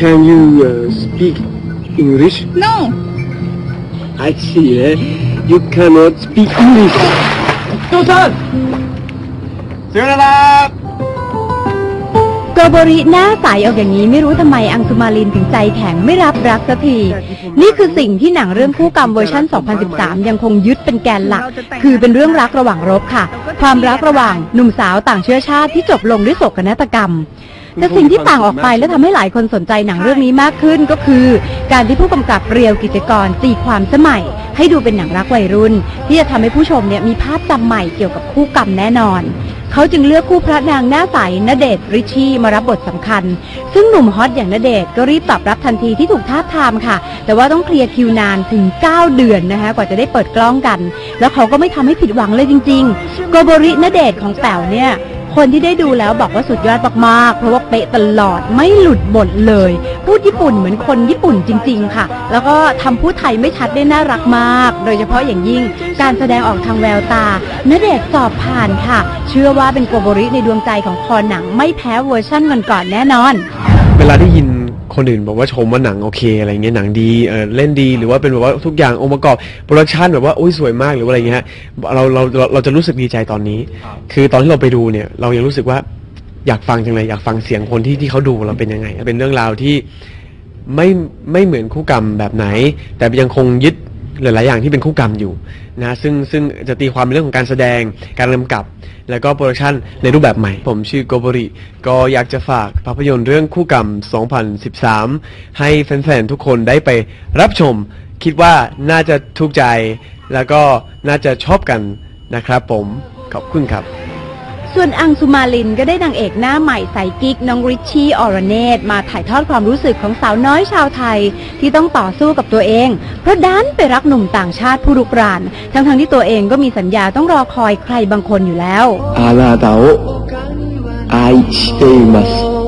Can you uh, speak English? No I see. Eh? You cannot speak English. ทุกท่านเสียงนะครับโกโบริหน้าใสออกอย่างนี้ไม่รู้ทำไมอังสุมาลินถึงใจแข็งไม่รับรักสักที นี่คือสิ่งที่หนังเรื่องคู่กรรมเวอร์ชัน2013 ยังคงยึดเป็นแกนหลัก คือเป็นเรื่องรักระหว่างรบค่ะ ความรักระหว่างหนุ่มสาวต่างเชื้อชาติที่จบลงด้วยโศกนาฏกรรม แต่สิ่งที่ต่างออกไปและทำให้หลายคนสนใจหนังเรื่องนี้มากขึ้นก็คือ การที่ผู้กำกับเรียวกิจกรตีความสมัย ให้ดูเป็นหนังรักวัยรุ่น ที่จะทำให้ผู้ชมเนี่ยมีภาพจำใหม่เกี่ยวกับคู่กรรมแน่นอน เขาจึงเลือกคู่พระนางหน้าใสณเดชน์ริชี่มารับบทสำคัญ ซึ่งหนุ่มฮอตอย่างณเดชน์ก็รีบตอบรับทันทีที่ถูกท้าทามค่ะ แต่ว่าต้องเคลียร์คิวนานถึง 9 เดือนนะคะกว่าจะได้เปิดกล้องกัน แล้วเขาก็ไม่ทำให้ผิดหวังเลยจริง ๆ โกโบริณเดชน์ของแป๋วเนี่ย คนที่ได้ดูแล้วบอกว่าสุดยอดมากๆ เพราะว่าเป๊ะตลอดไม่หลุดบทเลย พูดญี่ปุ่นเหมือนคนญี่ปุ่นจริง ๆ ค่ะ แล้วก็ทำพูดไทยไม่ชัดได้น่ารักมาก โดยเฉพาะอย่างยิ่ง การแสดงออกทางแววตาณเดชน์สอบผ่านค่ะ เชื่อว่าเป็นโกโบริในดวงใจของคอหนังไม่แพ้เวอร์ชั่นก่อนๆแน่นอน เวลาได้ยินคนอื่นบอกว่าชมว่าหนังโอเคอะไรเงี้ยหนังดีเออเล่นดีหรือว่าเป็นแบบว่าทุกอย่างองค์ประกอบ production แบบว่าอุ้ยสวยมากหรือว่าอะไรเงี้ยเราเราเราเราจะรู้สึกดีใจตอนนี้ คือตอนที่เราไปดูเนี่ย เรายังรู้สึกว่าอยากฟังจังเลยอยากฟังเสียงคนที่ที่เขาดูเราเป็นยังไง เป็นเรื่องราวที่ไม่ไม่เหมือนคู่กรรมแบบไหน แต่ยังคงยึด หลายๆอย่างที่เป็นคู่กรรมอยู่นะซึ่งซึ่งจะตีความเป็นเรื่องของการแสดงการกำกับ แล้วก็โปรดักชันในรูปแบบใหม่ ผมชื่อโกบริ ก็อยากจะฝากภาพยนตร์เรื่องคู่กรรม 2013 ให้แฟนๆทุกคนได้ไปรับชม คิดว่าน่าจะถูกใจ แล้วก็น่าจะชอบกันนะครับผมขอบคุณครับ ส่วนอังสุมาลินก็ได้นางเอกหน้าใหม่สายกิ๊กน้องริชชี่ออรเนตมาถ่ายทอดความรู้สึกของสาวน้อยชาวไทย ที่ต้องต่อสู้กับตัวเอง เพราะดันไปรักหนุ่มต่างชาติผู้รุกราน ทั้งๆทที่ตัวเองก็มีสัญญาต้องรอคอยใครบางคนอยู่แล้วอาลาเตาไอชิเตมัส